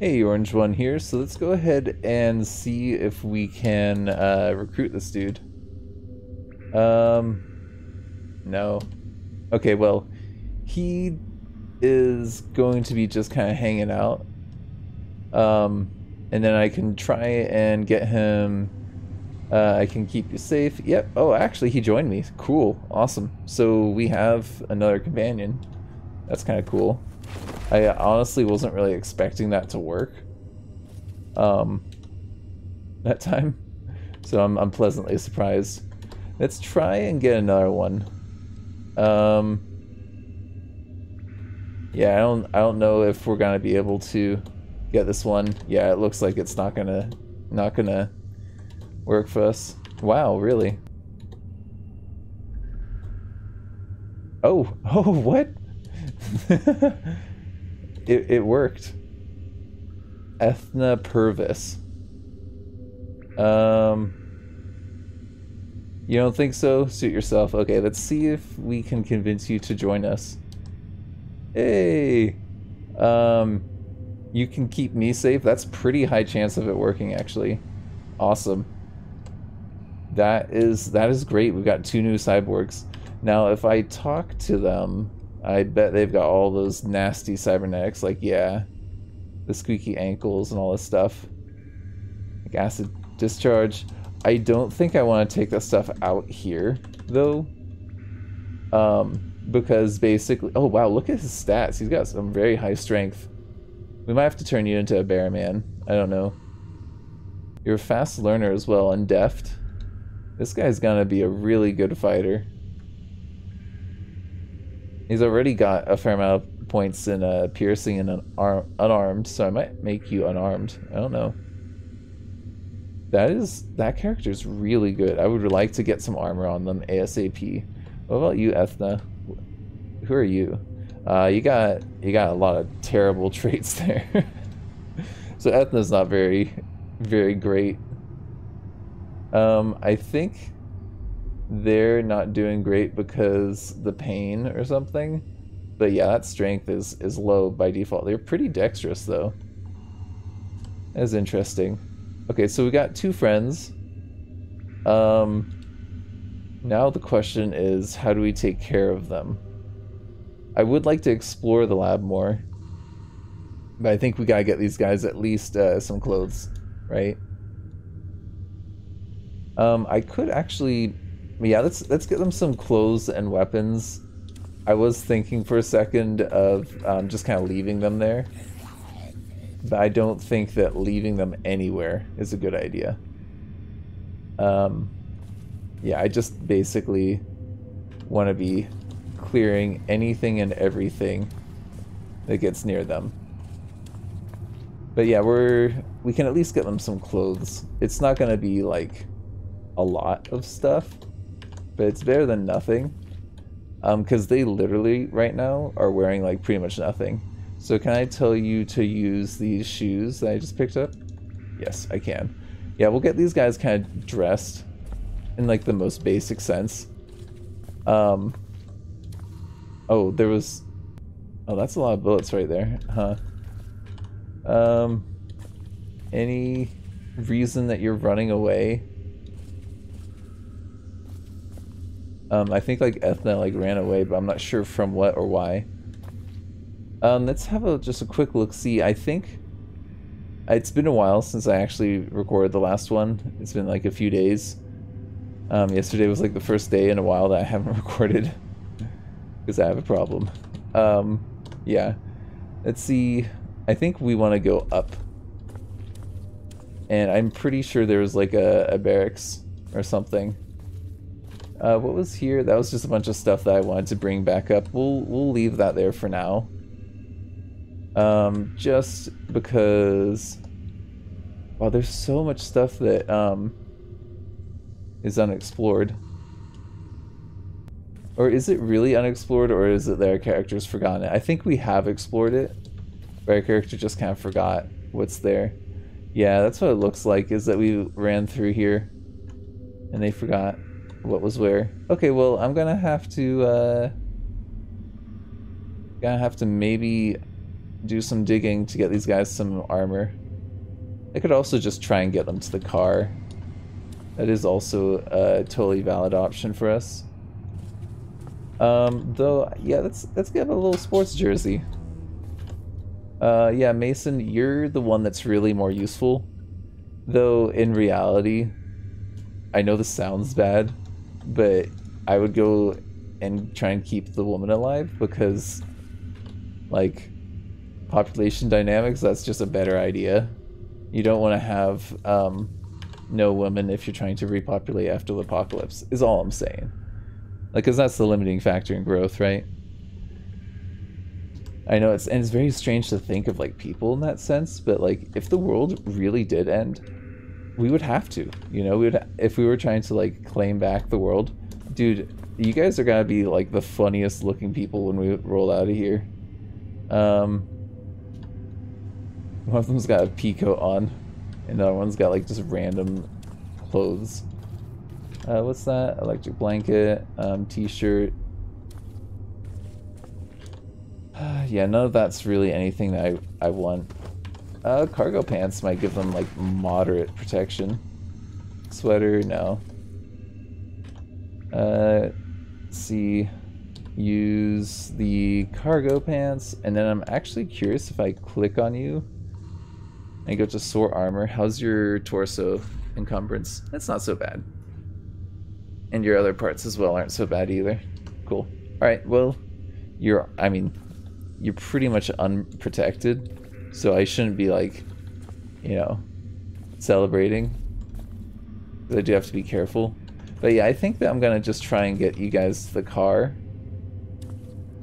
Hey, Orange One here. So let's go ahead and see if we can uh, recruit this dude. Um, no. Okay, well, he is going to be just kind of hanging out. Um, and then I can try and get him. Uh, I can keep you safe. Yep. Oh, actually, he joined me. Cool. Awesome. So we have another companion. That's kind of cool. I honestly wasn't really expecting that to work. Um, that time. So I'm, I'm pleasantly surprised. Let's try and get another one. Um, yeah, I don't, I don't know if we're gonna be able to get this one. Yeah, it looks like it's not gonna, not gonna work for us. Wow, really? Oh, oh, what? it, it worked. Ethna Purvis. Um, you don't think so? Suit yourself. Okay, let's see if we can convince you to join us. Hey, um, you can keep me safe. That's pretty high chance of it working, actually. Awesome. That is that is great. We've got two new cyborgs. Now, if I talk to them, I bet they've got all those nasty cybernetics, like, yeah, the squeaky ankles and all this stuff. Like acid discharge. I don't think I want to take that stuff out here, though. Um, because basically... Oh, wow, look at his stats. He's got some very high strength. We might have to turn you into a bear man. I don't know. You're a fast learner as well and deft. This guy's gonna be a really good fighter. He's already got a fair amount of points in uh, piercing and un unarmed, so I might make you unarmed. I don't know. That is that character is really good. I would like to get some armor on them ASAP. What about you, Ethna? Who are you? Uh, you got you got a lot of terrible traits there. so Ethna's not very very great. Um, I think they're not doing great because the pain or something. But yeah, that strength is, is low by default. They're pretty dexterous though. That's interesting. Okay, so we got two friends. Um, now the question is, how do we take care of them? I would like to explore the lab more. But I think we gotta get these guys at least uh, some clothes, right? Um, I could actually yeah, let's let's get them some clothes and weapons. I was thinking for a second of um, just kind of leaving them there, but I don't think that leaving them anywhere is a good idea. Um, yeah, I just basically want to be clearing anything and everything that gets near them. But yeah, we're we can at least get them some clothes. It's not gonna be like a lot of stuff, but it's better than nothing. Um, because they literally right now are wearing like pretty much nothing. So can I tell you to use these shoes that I just picked up? Yes, I can. Yeah, we'll get these guys kind of dressed in like the most basic sense. Um. Oh, there was. Oh, that's a lot of bullets right there, huh? Um. Any reason that you're running away? Um, I think like Ethna like ran away, but I'm not sure from what or why. Um, let's have a just a quick look. See, I think it's been a while since I actually recorded the last one. It's been like a few days. Um, yesterday was like the first day in a while that I haven't recorded because I have a problem. Um, yeah, let's see. I think we want to go up, and I'm pretty sure there was like a, a barracks or something. Uh, what was here? That was just a bunch of stuff that I wanted to bring back up. We'll we'll leave that there for now. Um, just because. Wow, there's so much stuff that um is unexplored. Or is it really unexplored, or is it that our character's forgotten it? I think we have explored it, but our character just kind of forgot what's there. Yeah, that's what it looks like, is that we ran through here, and they forgot what was where. Okay, well, I'm gonna have to, uh... Gonna have to maybe do some digging to get these guys some armor. I could also just try and get them to the car. That is also a totally valid option for us. Um, though, yeah, let's let's get a little sports jersey. Uh, yeah, Mason, you're the one that's really more useful. Though in reality, I know this sounds bad, but I would go and try and keep the woman alive because, like, population dynamics, that's just a better idea. You don't want to have um, no women if you're trying to repopulate after the apocalypse, is all I'm saying. Like, because that's the limiting factor in growth, right? I know it's and it's very strange to think of like people in that sense, but like if the world really did end, we would have to, you know, we would if we were trying to like claim back the world, dude. You guys are gonna be like the funniest looking people when we roll out of here. Um, one of them's got a pea coat on, and the other one's got like just random clothes. Uh, what's that? Electric blanket, um, t-shirt. Uh, yeah, none of that's really anything that I, I want. Uh, cargo pants might give them like moderate protection. Sweater, no. Uh, see, use the cargo pants, and then I'm actually curious if I click on you and go to sort armor. How's your torso encumbrance? That's not so bad. And your other parts as well aren't so bad either. Cool. Alright, well, you're, I mean, you're pretty much unprotected, so I shouldn't be like, you know, celebrating. I do have to be careful. But yeah, I think that I'm gonna just try and get you guys the car.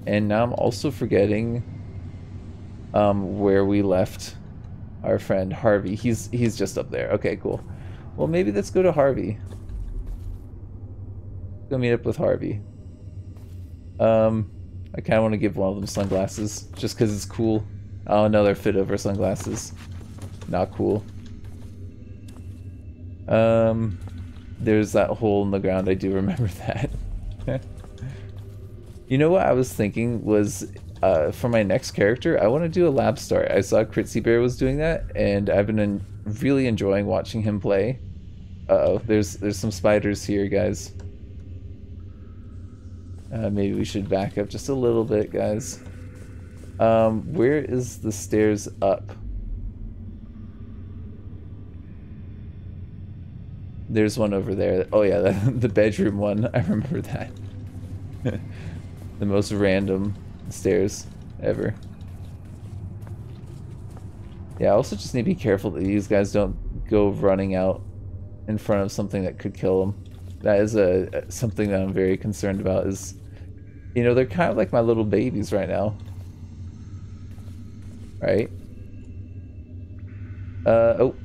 And now I'm also forgetting um, where we left our friend Harvey. He's he's just up there. Okay, cool. Well, maybe let's go to Harvey. Go meet up with Harvey. Um, I kind of want to give one of them sunglasses, just because it's cool. Oh, another fit over sunglasses. Not cool. Um, there's that hole in the ground. I do remember that. you know what I was thinking was uh, for my next character, I want to do a lab start. I saw Critzy Bear was doing that, and I've been really enjoying watching him play. Uh oh, there's there's some spiders here, guys. Uh, maybe we should back up just a little bit, guys. Um, where is the stairs up? There's one over there. Oh yeah, the, the bedroom one. I remember that. the most random stairs ever. Yeah, I also just need to be careful that these guys don't go running out in front of something that could kill them that is a something that I'm very concerned about is you know they're kind of like my little babies right now right uh oh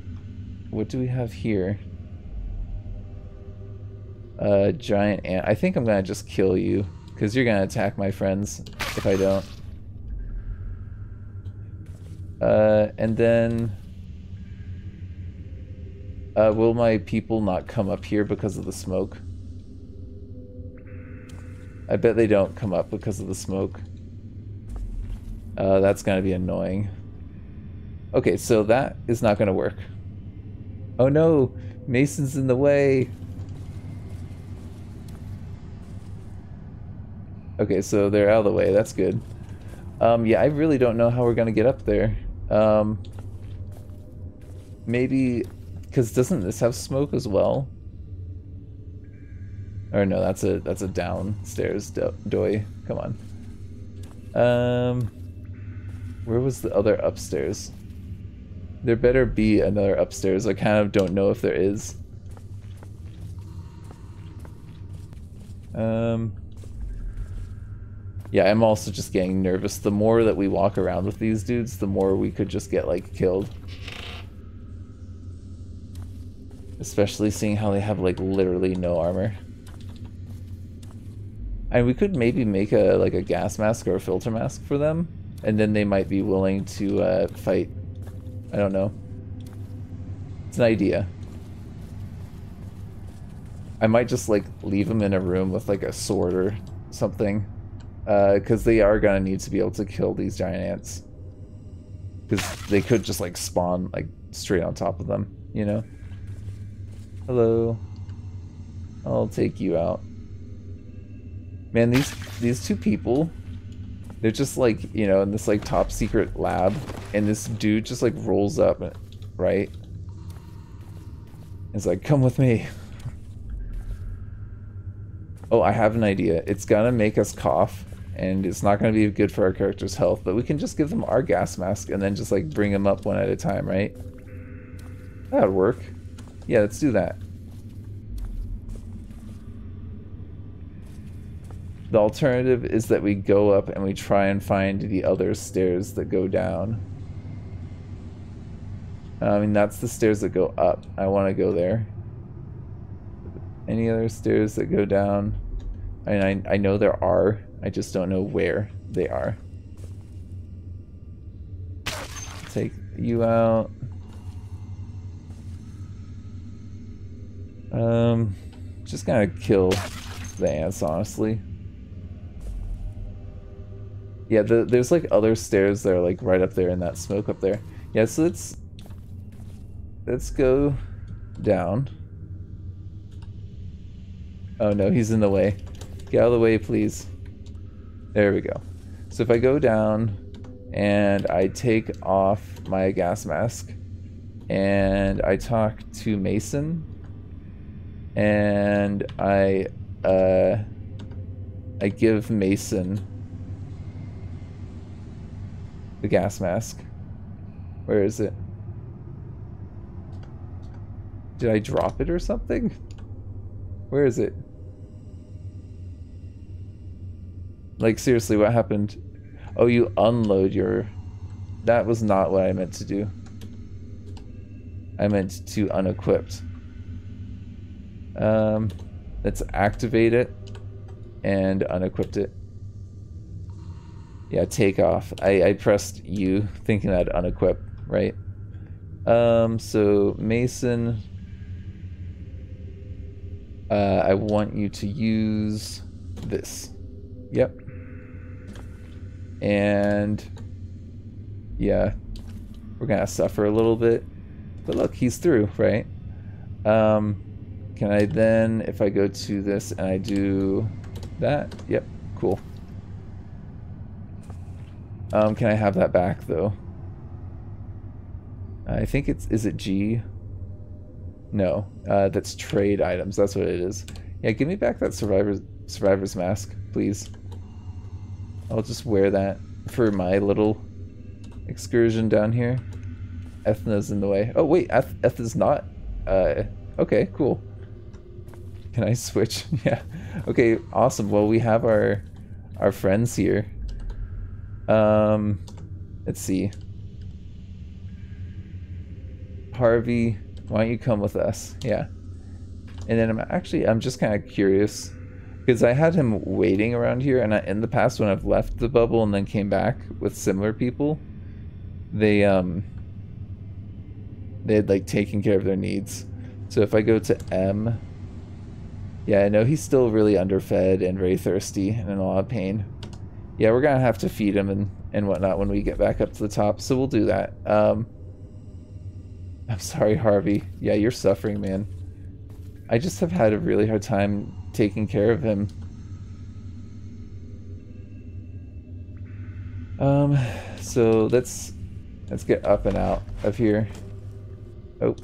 what do we have here uh giant ant I think I'm gonna just kill you because you're gonna attack my friends if I don't uh and then uh, will my people not come up here because of the smoke? I bet they don't come up because of the smoke. Uh, that's going to be annoying. Okay, so that is not going to work. Oh no! Mason's in the way! Okay, so they're out of the way. That's good. Um, yeah, I really don't know how we're going to get up there. Um, maybe because doesn't this have smoke as well? Or no, that's a that's a downstairs do doy. Come on. Um, where was the other upstairs? There better be another upstairs. I kind of don't know if there is. Um. Yeah, I'm also just getting nervous. The more that we walk around with these dudes, the more we could just get like killed. Especially seeing how they have like literally no armor. And we could maybe make a like a gas mask or a filter mask for them, and then they might be willing to uh, fight. I don't know. It's an idea. I might just like leave them in a room with like a sword or something, because uh, they are gonna need to be able to kill these giant ants. Because they could just like spawn like straight on top of them, you know? Hello. I'll take you out. Man, these these two people, they're just like, you know, in this like top secret lab, and this dude just like rolls up, right? It's like, come with me. Oh, I have an idea. It's gonna make us cough, and it's not gonna be good for our character's health, but we can just give them our gas mask and then just like bring them up one at a time, right? That would work. Yeah, let's do that. The alternative is that we go up and we try and find the other stairs that go down. I mean, that's the stairs that go up. I want to go there. Any other stairs that go down? I mean, I, I know there are. I just don't know where they are. Take you out. Um, just gonna kill the ants, honestly. Yeah, the, there's like other stairs that are like right up there in that smoke up there. Yeah, so let's let's go down. Oh no, he's in the way. Get out of the way, please. There we go. So if I go down and I take off my gas mask and I talk to Mason and I uh, I give Mason the gas mask. Where is it? Did I drop it or something? Where is it? Like, seriously, what happened? Oh, you unload your... That was not what I meant to do. I meant to unequipped. Um, let's activate it and unequipped it. Yeah, take off. I, I pressed U thinking that unequip, right? Um, so Mason, uh, I want you to use this. Yep. And yeah, we're gonna suffer a little bit, but look, he's through, right? Um, can I then, if I go to this and I do that, yep, cool. Um, can I have that back though? I think it's, is it G? No, uh, that's trade items, that's what it is. Yeah, give me back that survivor's, survivor's mask, please. I'll just wear that for my little excursion down here. Ethna's in the way. Oh wait, Eth Ethna's not. Uh, okay, cool. Can I switch? yeah. Okay, awesome. Well, we have our our friends here. Um, let's see. Harvey, why don't you come with us? Yeah. And then I'm actually, I'm just kind of curious because I had him waiting around here, and I, in the past when I've left the bubble and then came back with similar people, they um they had like taken care of their needs. So if I go to M, yeah, I know he's still really underfed and very thirsty and in a lot of pain. Yeah, we're gonna have to feed him and, and whatnot when we get back up to the top, so we'll do that. Um, I'm sorry, Harvey. Yeah, you're suffering, man. I just have had a really hard time taking care of him. Um, so let's let's get up and out of here. Oh,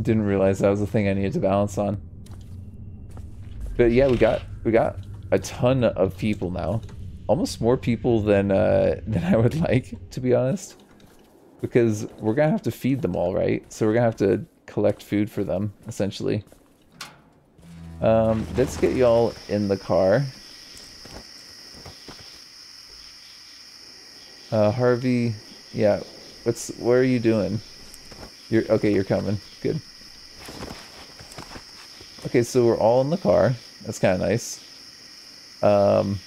didn't realize that was a thing I needed to balance on. But yeah, we got we got a ton of people now. Almost more people than uh, than I would like, to be honest. Because we're gonna have to feed them all, right? So we're gonna have to collect food for them, essentially. Um, let's get y'all in the car. Uh, Harvey, yeah, what's, what are you doing? You're, okay, you're coming, good. Okay, so we're all in the car, that's kind of nice. Um,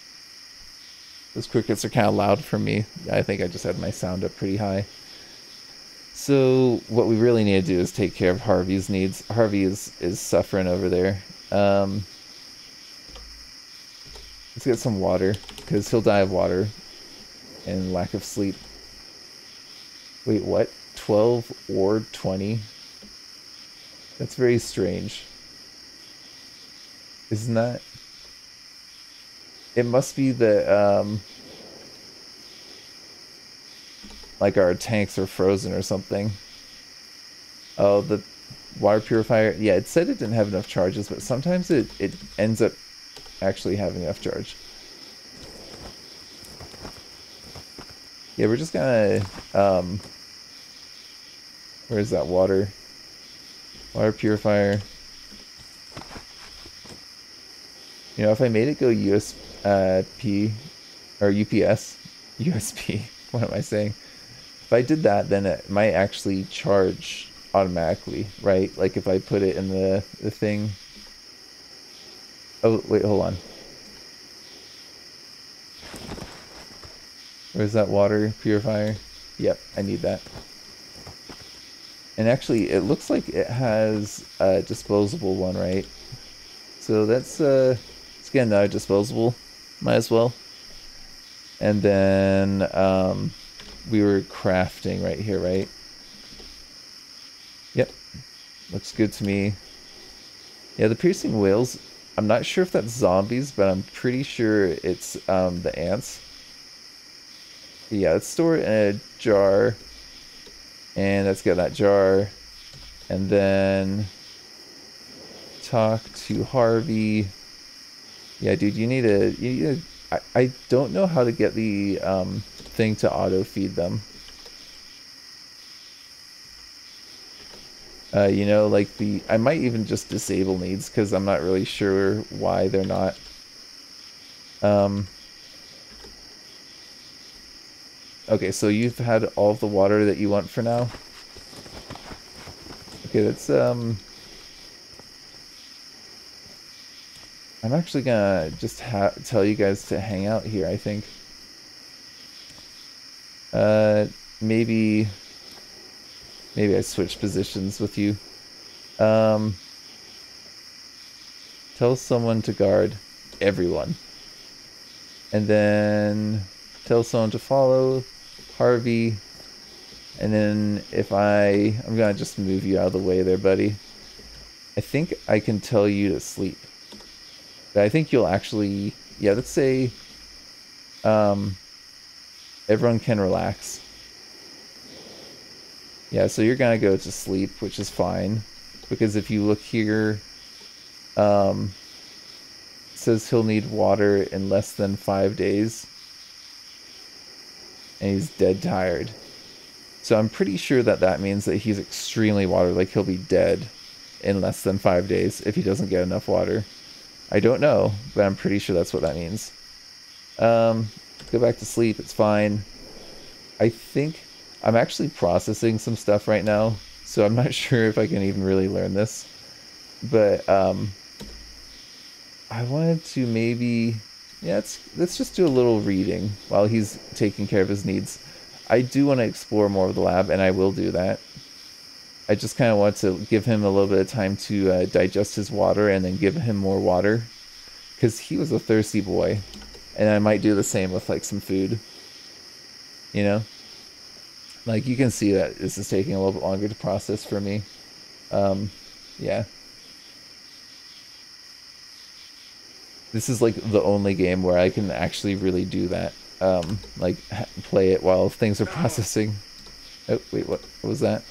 those crickets are kind of loud for me. I think I just had my sound up pretty high. So what we really need to do is take care of Harvey's needs. Harvey is is suffering over there. Um, let's get some water because he'll die of water and lack of sleep. Wait, what? 12 or 20? That's very strange. Isn't that? It must be the, um... Like our tanks are frozen or something. Oh, the water purifier. Yeah, it said it didn't have enough charges, but sometimes it, it ends up actually having enough charge. Yeah, we're just gonna, um, where's that water? Water purifier. You know, if I made it go USB, uh, P or UPS, USB, what am I saying? If I did that, then it might actually charge automatically, right? Like if I put it in the, the thing. Oh, wait, hold on. Where's that water purifier? Yep, I need that. And actually, it looks like it has a disposable one, right? So that's, uh, let's another disposable. Might as well. And then, um, we were crafting right here, right? Yep. Looks good to me. Yeah, the piercing wails, I'm not sure if that's zombies, but I'm pretty sure it's um, the ants. Yeah, let's store it in a jar. And let's get that jar. And then talk to Harvey. Yeah, dude, you need a. You need a I, I don't know how to get the um, thing to auto feed them. Uh, you know, like the I might even just disable needs because I'm not really sure why they're not. Um, Okay, so you've had all the water that you want for now. Okay, that's um. I'm actually gonna just tell you guys to hang out here. I think. Uh, maybe. Maybe I switch positions with you. Um. Tell someone to guard everyone. And then tell someone to follow Harvey. And then if I... I'm to just move you out of the way there, buddy. I think I can tell you to sleep. I think you'll actually... Yeah, let's say... Um, everyone can relax. Yeah, so you're to go to sleep, which is fine. Because if you look here... Um, says he'll need water in less than five days and he's dead tired. So I'm pretty sure that that means that he's extremely water, like he'll be dead in less than five days if he doesn't get enough water. I don't know, but I'm pretty sure that's what that means. Um, go back to sleep. It's fine. I think I'm actually processing some stuff right now, so I'm not sure if I can even really learn this. But um, I wanted to maybe yeah, let's, let's just do a little reading while he's taking care of his needs. I do want to explore more of the lab, and I will do that. I just kind of want to give him a little bit of time to uh, digest his water and then give him more water. Because he was a thirsty boy. And I might do the same with, like, some food. You know? Like, you can see that this is taking a little bit longer to process for me. Um, yeah. this is like the only game where I can actually really do that. Um, like play it while things are processing. Oh wait, what, what was that?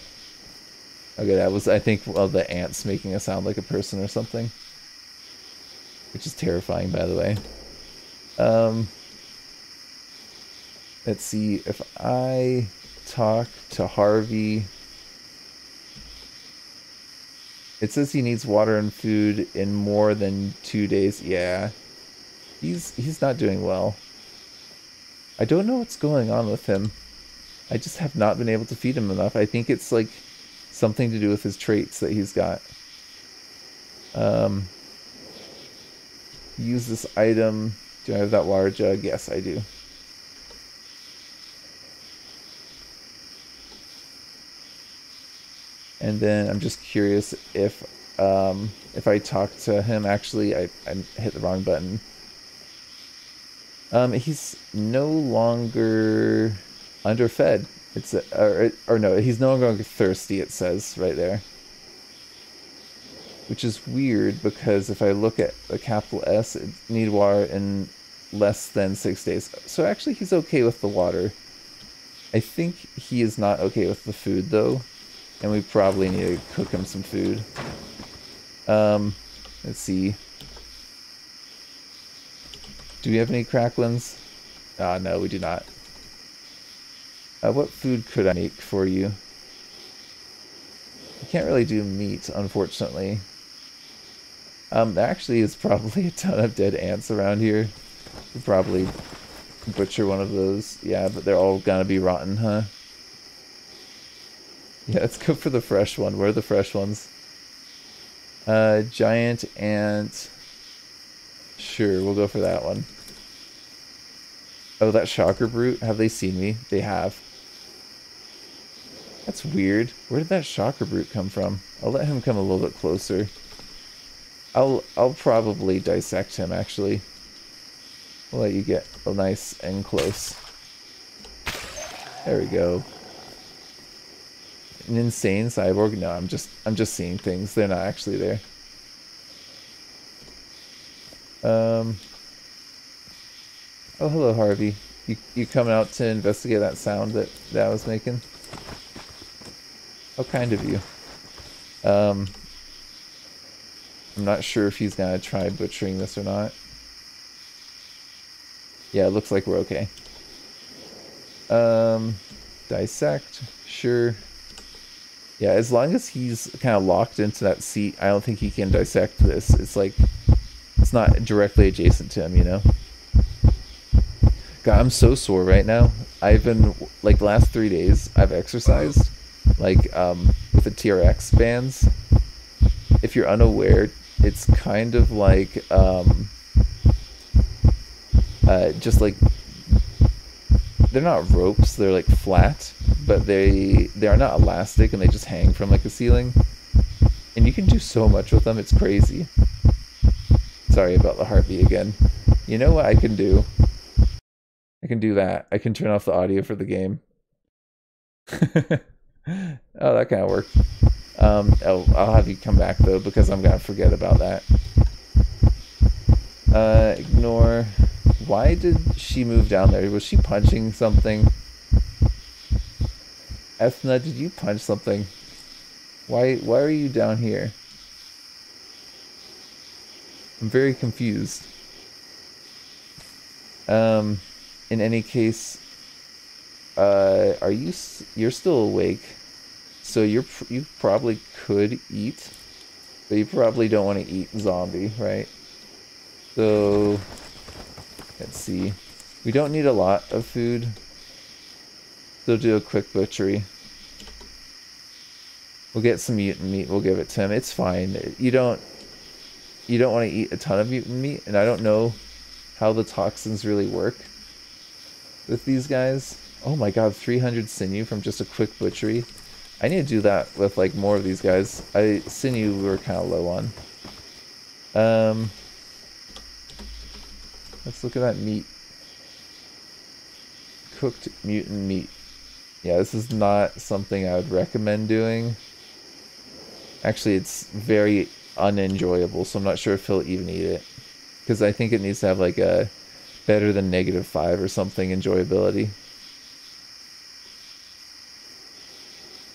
Okay, that was I think well the ants making a sound like a person or something, which is terrifying, by the way. Um, let's see if I talk to Harvey. It says he needs water and food in more than two days. Yeah. He's he's not doing well. I don't know what's going on with him. I just have not been able to feed him enough. I think it's like something to do with his traits that he's got. Um, use this item. Do I have that water jug? Yes, I do. And then I'm just curious if um, if I talk to him, actually, I, I hit the wrong button. Um, he's no longer underfed. It's a, or, or no, he's no longer thirsty. It says right there, which is weird because if I look at the capital S, it need water in less than six days. So actually, he's okay with the water. I think he is not okay with the food though, and we probably need to cook him some food. Um, let's see. Do we have any cracklins? Ah, uh, no, we do not. Uh, what food could I make for you? I can't really do meat, unfortunately. Um, there actually is probably a ton of dead ants around here. We'll probably butcher one of those. Yeah, but they're all gonna be rotten, huh? Yeah, let's go for the fresh one. Where are the fresh ones? Uh, giant ant. Sure, we'll go for that one. Oh, that shocker brute. Have they seen me? They have. That's weird. Where did that shocker brute come from? I'll let him come a little bit closer. I'll I'll probably dissect him actually. We'll let you get a nice and close. There we go. An insane cyborg? No, I'm just I'm just seeing things. They're not actually there. Um Oh hello Harvey. You you coming out to investigate that sound that, that I was making? How kind of you. Um, I'm not sure if he's gonna try butchering this or not. Yeah, it looks like we're okay. Um, dissect, sure. Yeah, as long as he's kind of locked into that seat, I don't think he can dissect this. It's like, it's not directly adjacent to him, you know? God, I'm so sore right now. I've been, like, the last three days, I've exercised like um, the TRX bands. If you're unaware, it's kind of like um, uh, just like they're not ropes; they're like flat, but they they are not elastic, and they just hang from like a ceiling. And you can do so much with them; it's crazy. Sorry about the heartbeat again. You know what I can do? I can do that. I can turn off the audio for the game. oh, that kind of worked. Um, oh, I'll have you come back though because I'm gonna forget about that. Uh, ignore. Why did she move down there? Was she punching something? Ethna, did you punch something? Why why are you down here? I'm very confused. Um, in any case, uh, are you? You're still awake, so you're you probably could eat, but you probably don't want to eat zombie, right? So, let's see. We don't need a lot of food. So do a quick butchery. We'll get some mutant meat. We'll give it to him. It's fine. You don't. You don't want to eat a ton of mutant meat, and I don't know how the toxins really work with these guys. Oh my god, 300 sinew from just a quick butchery. I need to do that with like more of these guys. I sinew we were kind of low on. Um, let's look at that meat. Cooked mutant meat. Yeah, this is not something I would recommend doing. Actually, it's very unenjoyable, so I'm not sure if he'll even eat it. Because I think it needs to have like a better than negative 5 or something enjoyability.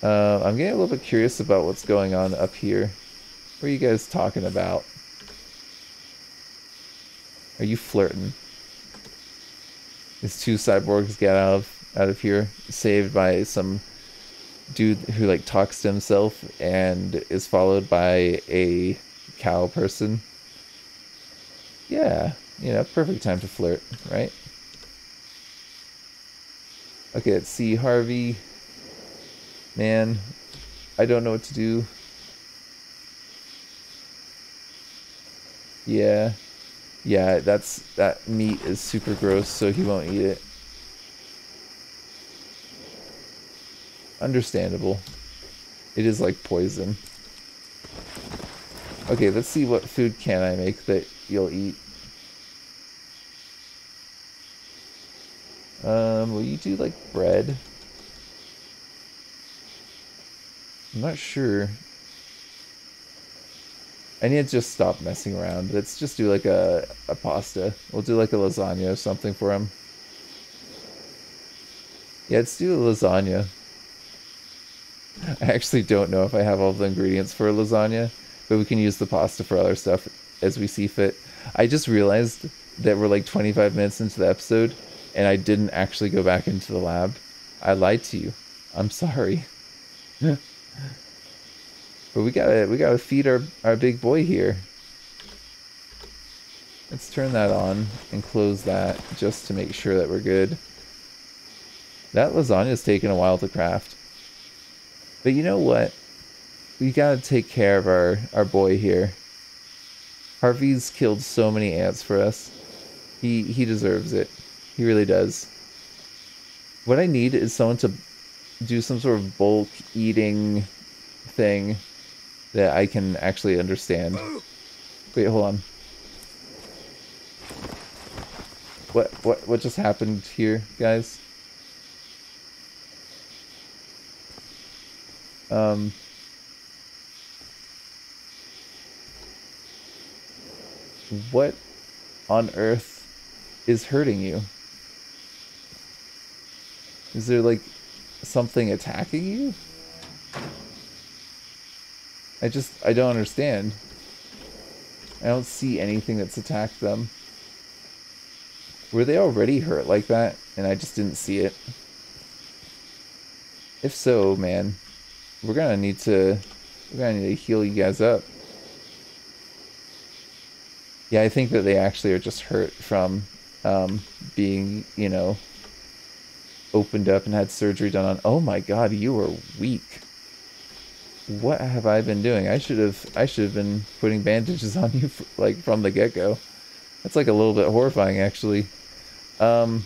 Uh, I'm getting a little bit curious about what's going on up here. What are you guys talking about? Are you flirting? These two cyborgs get out of out of here, saved by some dude who like talks to himself and is followed by a cow person. Yeah, you know, perfect time to flirt, right? Okay, let's see, Harvey. Man, I don't know what to do. Yeah. Yeah, that's that meat is super gross, so he won't eat it. Understandable. It is like poison. Okay, let's see what food can I make that you'll eat. Um, will you do like bread? I'm not sure. I need to just stop messing around. Let's just do like a, a pasta. We'll do like a lasagna or something for him. Yeah, let's do a lasagna. I actually don't know if I have all the ingredients for a lasagna, but we can use the pasta for other stuff as we see fit. I just realized that we're like 25 minutes into the episode and I didn't actually go back into the lab. I lied to you. I'm sorry. but we gotta we gotta feed our, our big boy here. Let's turn that on and close that just to make sure that we're good. That lasagna's taken a while to craft. But you know what? We gotta take care of our, our boy here. Harvey's killed so many ants for us. He he deserves it. He really does. What I need is someone to do some sort of bulk eating thing that I can actually understand. Wait, hold on. What what what just happened here, guys? Um What on earth is hurting you? Is there like something attacking you? I just, I don't understand. I don't see anything that's attacked them. Were they already hurt like that and I just didn't see it? If so, man, we're gonna need to, we're gonna need to heal you guys up. Yeah, I think that they actually are just hurt from um, being, you know, opened up and had surgery done on. Oh my god, you are weak. What have I been doing? I should have I should have been putting bandages on you for, like from the get-go. That's like a little bit horrifying actually. Um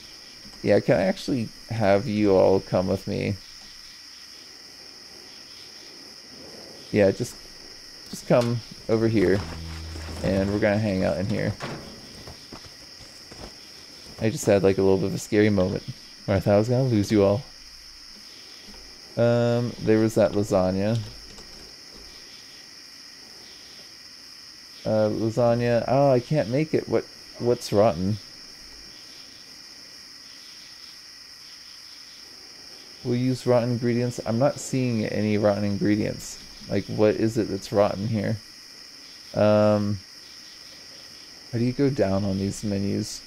yeah, can I actually have you all come with me? Yeah, just just come over here and we're gonna hang out in here. I just had like a little bit of a scary moment where I thought I was gonna lose you all. Um, there was that lasagna. Uh, lasagna. Oh, I can't make it. What? What's rotten? We'll use rotten ingredients. I'm not seeing any rotten ingredients. Like, what is it that's rotten here? Um, how do you go down on these menus?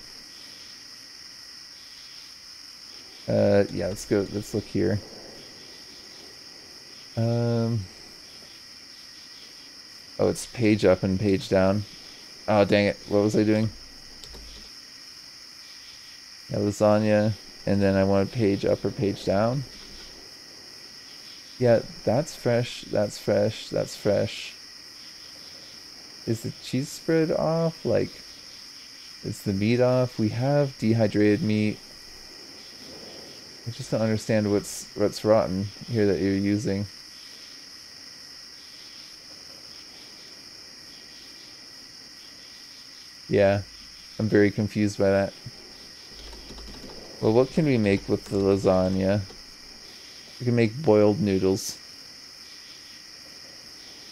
Uh, yeah, let's go, let's look here. Um, oh, it's page up and page down. Oh, dang it. What was I doing? Yeah, lasagna, and then I want page up or page down. Yeah, that's fresh, that's fresh, that's fresh. Is the cheese spread off? Like, is the meat off? We have dehydrated meat. I just don't understand what's what's rotten here that you're using. Yeah, I'm very confused by that. Well, what can we make with the lasagna? We can make boiled noodles.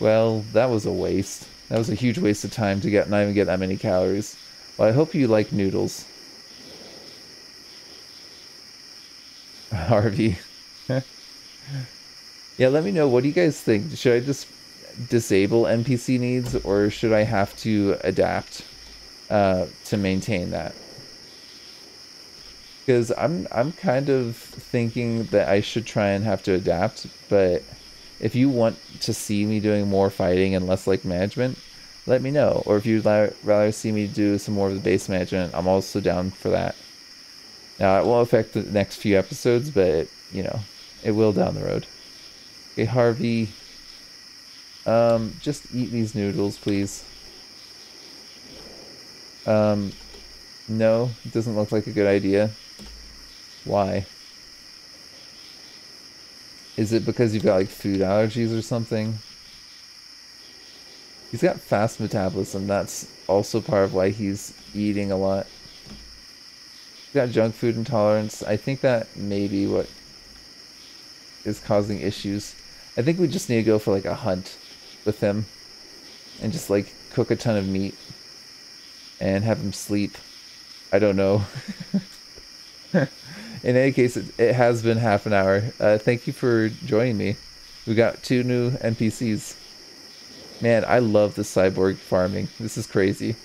Well, that was a waste. That was a huge waste of time to get not even get that many calories. Well, I hope you like noodles. Harvey. yeah, let me know. What do you guys think? Should I just disable NPC needs or should I have to adapt uh, to maintain that? Because I'm I'm kind of thinking that I should try and have to adapt, but if you want to see me doing more fighting and less like management, let me know. Or if you'd rather see me do some more of the base management, I'm also down for that. Now, it won't affect the next few episodes, but, it, you know, it will down the road. Okay, Harvey, um, just eat these noodles, please. Um, no, it doesn't look like a good idea. Why? Is it because you've got like food allergies or something? He's got fast metabolism. That's also part of why he's eating a lot. Got junk food intolerance. I think that may be what is causing issues. I think we just need to go for like a hunt with him and just like cook a ton of meat and have him sleep. I don't know. In any case, it, it, has been half an hour. Uh, thank you for joining me. We got two new NPCs. Man, I love the cyborg farming. This is crazy.